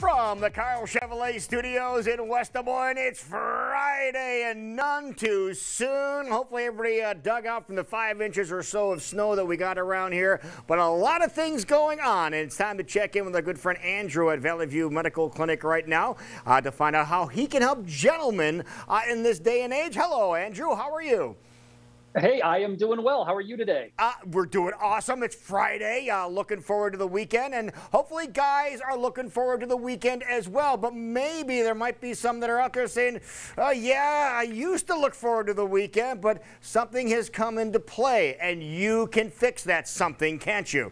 From the Karl Chevrolet Studios in West Des Moines, it's Friday and none too soon. Hopefully, everybody uh, dug out from the five inches or so of snow that we got around here. But a lot of things going on, and it's time to check in with our good friend Andrew at Valley View Medical Clinic right now uh, to find out how he can help gentlemen uh, in this day and age. Hello, Andrew. How are you? Hey, I am doing well. How are you today? Uh, we're doing awesome. It's Friday. Uh, looking forward to the weekend. And hopefully, guys are looking forward to the weekend as well. But maybe there might be some that are out there saying, oh, yeah, I used to look forward to the weekend, but something has come into play. And you can fix that something, can't you?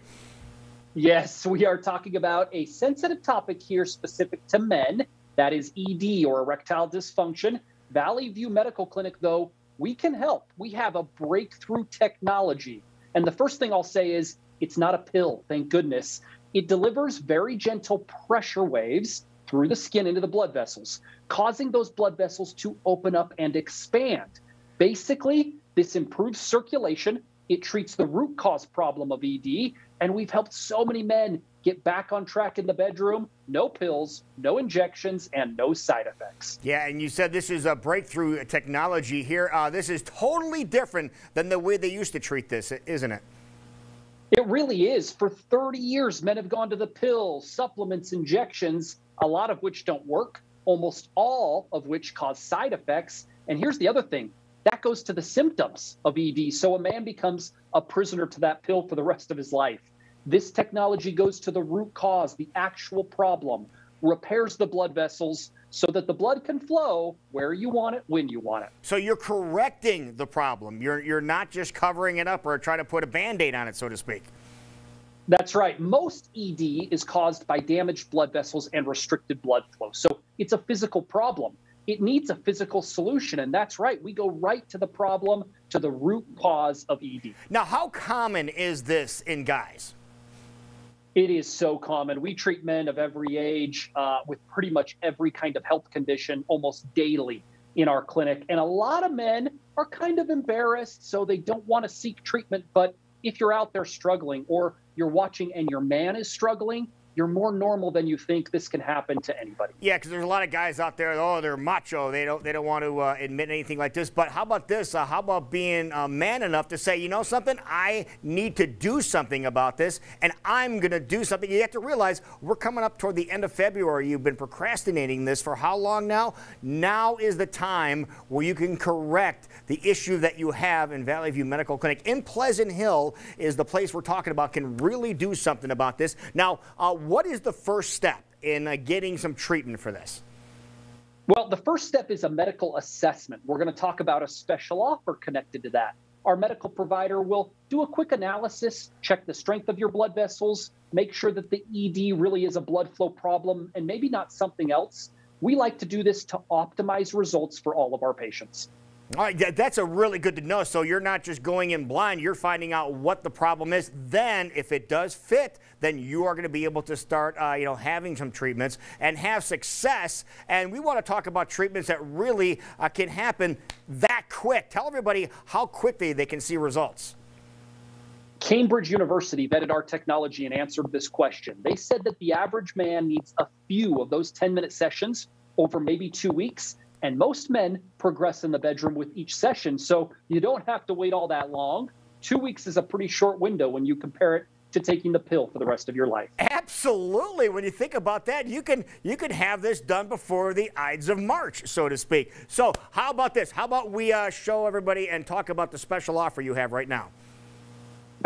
Yes, we are talking about a sensitive topic here specific to men. That is ED or erectile dysfunction. Valley View Medical Clinic, though, we can help. We have a breakthrough technology. And the first thing I'll say is it's not a pill, thank goodness. It delivers very gentle pressure waves through the skin into the blood vessels, causing those blood vessels to open up and expand. Basically, this improves circulation. It treats the root cause problem of ED. And we've helped so many men get back on track in the bedroom. No pills, no injections, and no side effects. Yeah, and you said this is a breakthrough technology here. Uh, this is totally different than the way they used to treat this, isn't it? It really is. For 30 years, men have gone to the pills, supplements, injections, a lot of which don't work, almost all of which cause side effects. And here's the other thing that goes to the symptoms of ED. So a man becomes a prisoner to that pill for the rest of his life. This technology goes to the root cause, the actual problem, repairs the blood vessels so that the blood can flow where you want it, when you want it. So you're correcting the problem. You're, you're not just covering it up or trying to put a band aid on it, so to speak. That's right. Most ED is caused by damaged blood vessels and restricted blood flow. So it's a physical problem. It needs a physical solution. And that's right. We go right to the problem, to the root cause of ED. Now, how common is this in guys? It is so common. We treat men of every age uh, with pretty much every kind of health condition almost daily in our clinic. And a lot of men are kind of embarrassed, so they don't want to seek treatment. But if you're out there struggling or you're watching and your man is struggling, you're more normal than you think. This can happen to anybody. Yeah, because there's a lot of guys out there. Oh, they're macho. They don't. They don't want to uh, admit anything like this. But how about this? Uh, how about being uh, man enough to say, you know something? I need to do something about this, and I'm going to do something. You have to realize we're coming up toward the end of February. You've been procrastinating this for how long now? Now is the time where you can correct the issue that you have in Valley View Medical Clinic in Pleasant Hill. Is the place we're talking about can really do something about this now? What is the first step in uh, getting some treatment for this? Well, the first step is a medical assessment. We're going to talk about a special offer connected to that. Our medical provider will do a quick analysis, check the strength of your blood vessels, make sure that the ED really is a blood flow problem and maybe not something else. We like to do this to optimize results for all of our patients. All right, that's a really good to know. So you're not just going in blind, you're finding out what the problem is. Then, if it does fit, then you are going to be able to start, uh, you know, having some treatments and have success. And we want to talk about treatments that really uh, can happen that quick. Tell everybody how quickly they can see results. Cambridge University vetted our technology and answered this question. They said that the average man needs a few of those 10 minute sessions over maybe two weeks and most men progress in the bedroom with each session. So you don't have to wait all that long. Two weeks is a pretty short window when you compare it to taking the pill for the rest of your life. Absolutely. When you think about that, you can you can have this done before the Ides of March, so to speak. So how about this? How about we uh, show everybody and talk about the special offer you have right now?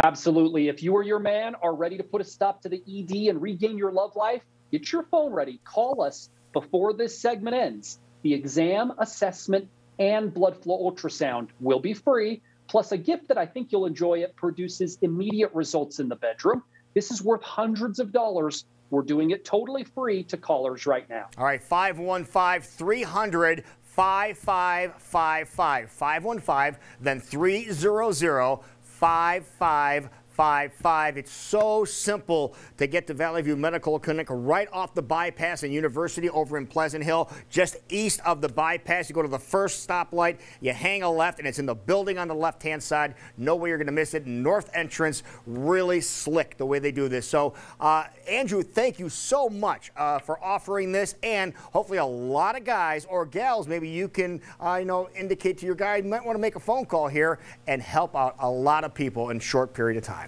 Absolutely. If you or your man are ready to put a stop to the ED and regain your love life, get your phone ready. Call us before this segment ends. The exam, assessment, and blood flow ultrasound will be free. Plus, a gift that I think you'll enjoy. It produces immediate results in the bedroom. This is worth hundreds of dollars. We're doing it totally free to callers right now. All right, 515 300 5555. 515, then 300 5555. 855. It's so simple to get to Valley View Medical Clinic right off the bypass and University over in Pleasant Hill, just east of the bypass. You go to the first stoplight, you hang a left, and it's in the building on the left hand side. No way you're going to miss it. North entrance, really slick the way they do this. So, uh, Andrew, thank you so much uh, for offering this, and hopefully, a lot of guys or gals, maybe you can, uh, you know, indicate to your guy, you might want to make a phone call here and help out a lot of people in short period of time.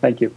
Thank you.